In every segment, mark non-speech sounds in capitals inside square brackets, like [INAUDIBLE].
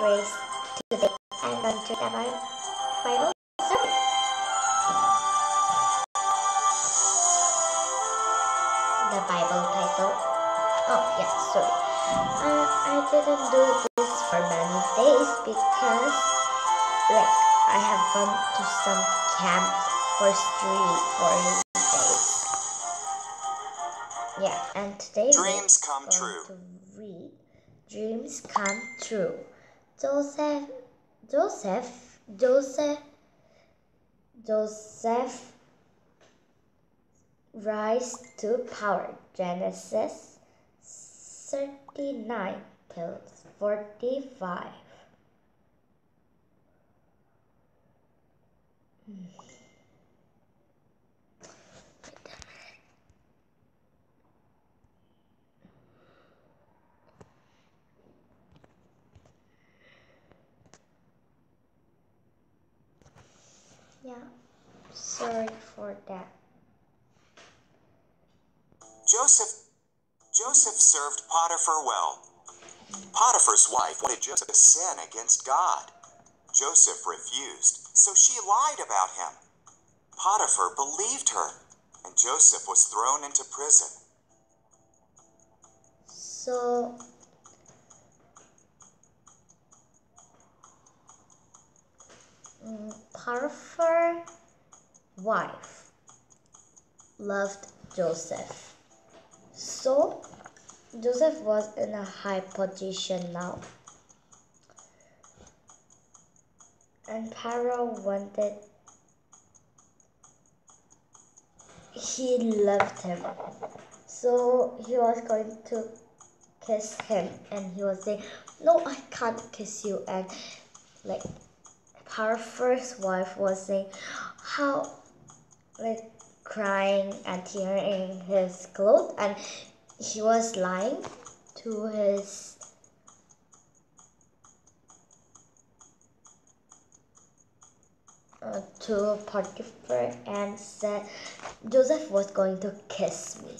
Grace. Today I'm going to read my Bible story. The Bible title. Oh yeah, sorry. Uh, I didn't do this for many days because, like, I have gone to some camp for three, four days. Yeah, and today Dreams we're come going true. to read Dreams Come True. Joseph, Joseph, Joseph, Joseph rise to power. Genesis 39 till 45. Yeah, sorry for that. Joseph Joseph served Potiphar well. Potiphar's wife wanted Joseph to sin against God. Joseph refused, so she lied about him. Potiphar believed her, and Joseph was thrown into prison. So mm, Potiphar wife loved Joseph. So Joseph was in a high position now. And Pharaoh wanted he loved him. So he was going to kiss him and he was saying, No, I can't kiss you and like our first wife was saying how like crying and tearing his clothes and he was lying to his uh, to Potiphar and said Joseph was going to kiss me.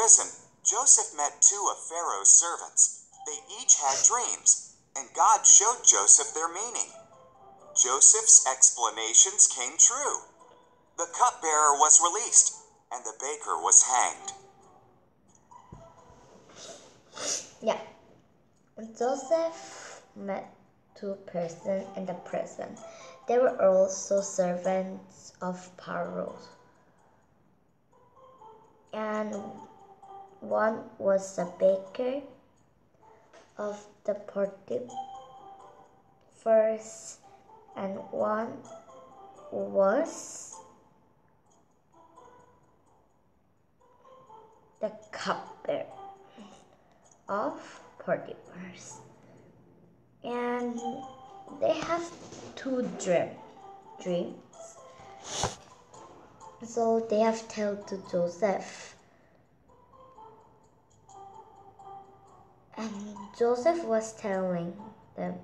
Prison, Joseph met two of Pharaoh's servants. They each had dreams, and God showed Joseph their meaning. Joseph's explanations came true. The cupbearer was released, and the baker was hanged. Yeah. Joseph met two persons in the prison. They were also servants of Pharaoh. And one was the baker of the Potiphar's, and one was the cupbearer of Potiphar's. And they have two dream, dreams. So they have told to Joseph. Joseph was telling them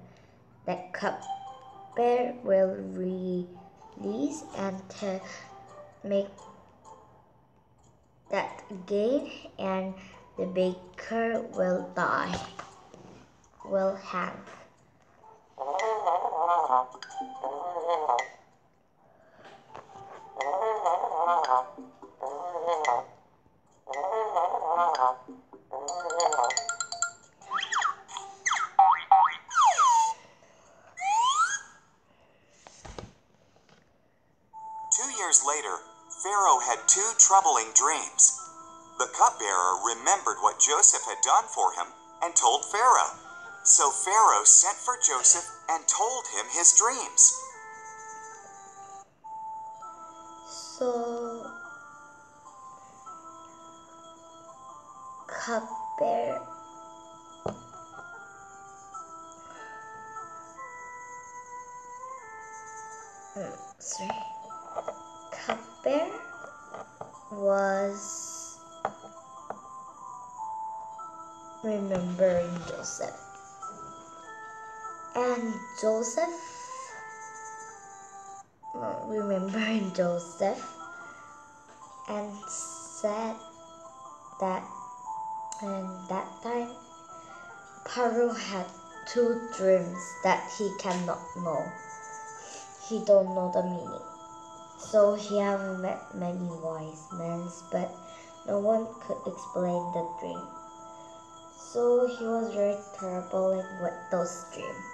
that cupbearer will release and make that again and the baker will die, will hang. [LAUGHS] Two years later, Pharaoh had two troubling dreams. The cupbearer remembered what Joseph had done for him and told Pharaoh. So Pharaoh sent for Joseph and told him his dreams. So cupbearer Mm, sorry. Was remembering Joseph. And Joseph, remembering [LAUGHS] Joseph, and said that and that time Pharaoh had two dreams that he cannot know. He don't know the meaning. So he have met many wise men, but no one could explain the dream. So he was very troubled with those dreams.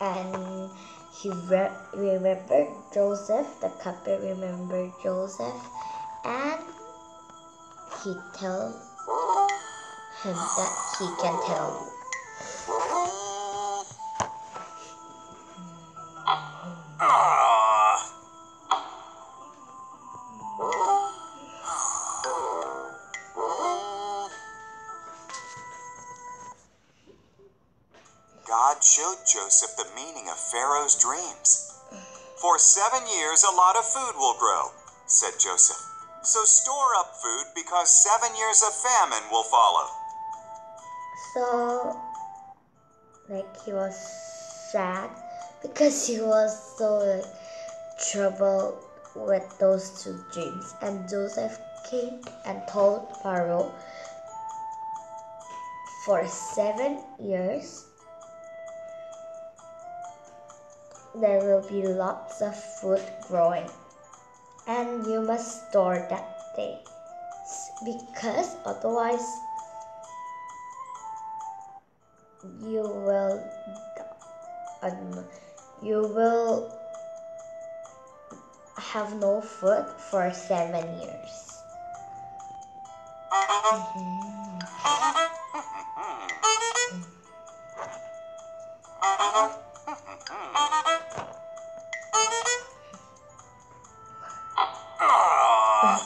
And he re- remembered Joseph, the cupbearer remembered Joseph, and he told him that he can tell God showed Joseph the meaning of Pharaoh's dreams. For seven years, a lot of food will grow, said Joseph. So store up food because seven years of famine will follow. So, like, he was sad because he was so troubled with those two dreams. And Joseph came and told Pharaoh for seven years there will be lots of food growing and you must store that day because otherwise you will um, you will have no food for seven years. Mm-hmm.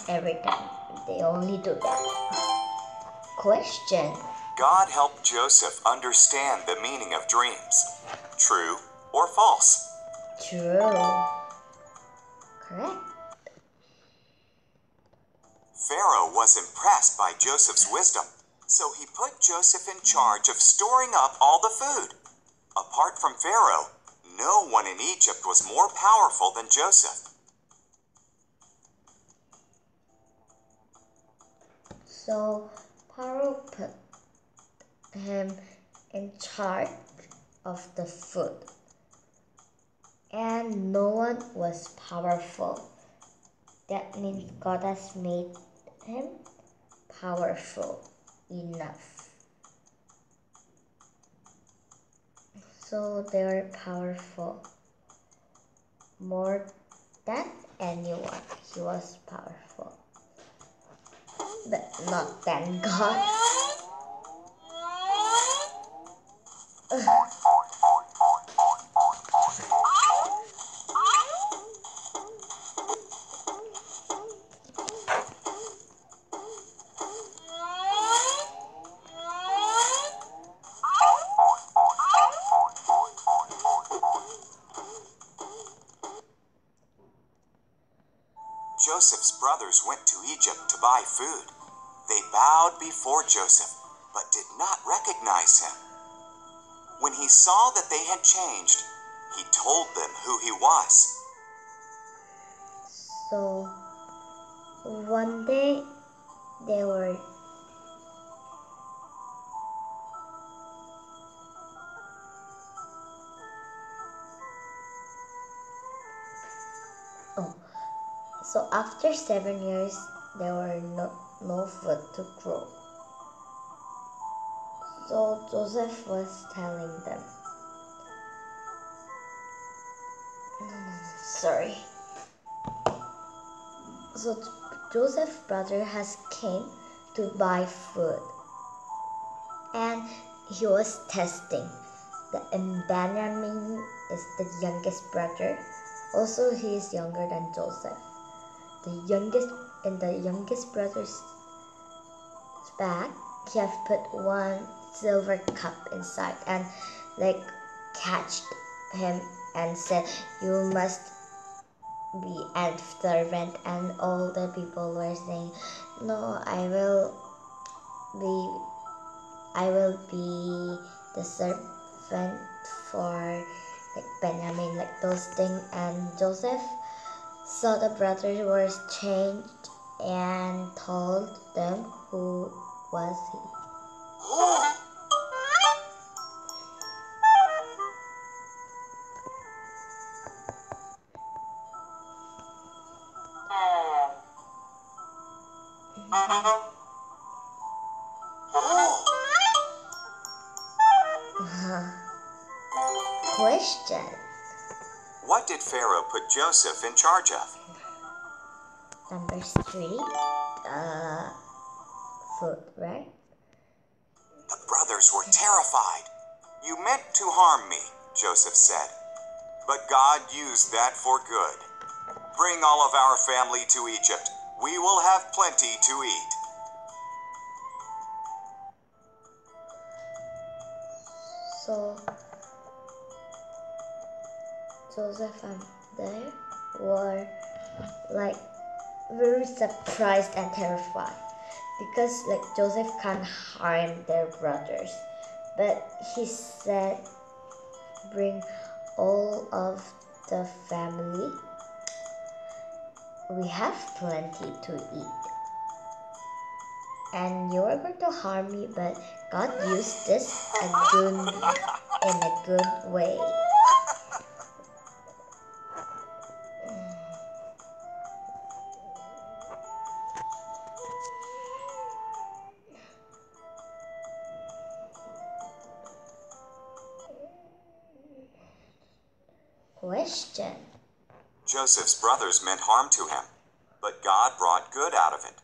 Every time they only do that. Question. God helped Joseph understand the meaning of dreams. True or false? true correct Pharaoh was impressed by Joseph's wisdom, so he put Joseph in charge of storing up all the food. Apart from Pharaoh, no one in Egypt was more powerful than Joseph. So Pharaoh put him in charge of the food. And no one was powerful. That means God has made him powerful enough. So they were powerful more than anyone. He was powerful but not than God. [LAUGHS] Joseph's brothers went to Egypt to buy food. They bowed before Joseph, but did not recognize him. When he saw that they had changed, he told them who he was. So one day they were so after seven years, there were no, no food to grow. So Joseph was telling them, [SIGHS] sorry. So Joseph's brother has came to buy food, and he was testing. The Benjamin is the youngest brother. Also, he is younger than Joseph. The youngest in the youngest brother's bag, he have put one silver cup inside and like catched him and said, "You must be a servant." And all the people were saying, "No, I will be I will be the servant for like Benjamin, like those things, and Joseph saw the brothers were changed and told them who was he. [LAUGHS] Question. What did Pharaoh put Joseph in charge of? Number three. Uh, food, right? The brothers were terrified. You meant to harm me, Joseph said. But God used that for good. Bring all of our family to Egypt. We will have plenty to eat. So Joseph and they were like very surprised and terrified because like Joseph can't harm their brothers. But he said bring all of the family. We have plenty to eat. And you are going to harm me, but God used this a good, in a good way. Question. Joseph's brothers meant harm to him, but God brought good out of it.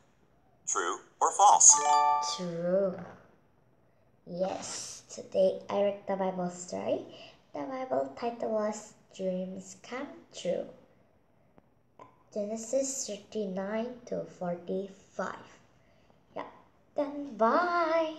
True or false? True. Yes, today I read the Bible story. The Bible title was Dreams Come True. Genesis 39 to 45. Yeah, then bye.